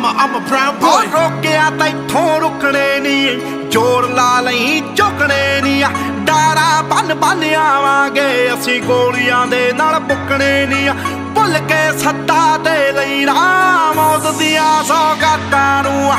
I'm a, I'm a brown boy. ਰੋਕਿਆ ਤੈਥੋਂ ਰੁਕਣੇ ਨਹੀਂ। ਜੋਰ ਲਾ ਲਈ ਝੁਕਣੇ ਨਹੀਂ। ਡਾਰਾ ਬੰਨ ਬੰਨ ਆਵਾਂਗੇ। ਅਸੀਂ ਗੋਲੀਆਂ ਦੇ ਨਾਲ ਬੁੱਕਣੇ ਨਹੀਂ। ਭੁੱਲ ਕੇ ਸੱਤਾ ਤੇ ਲਈ ਰਾਮ। ਮੌਤ ਦੀਆਂ ਸੌਗਾਤਾਂ ਨੂੰ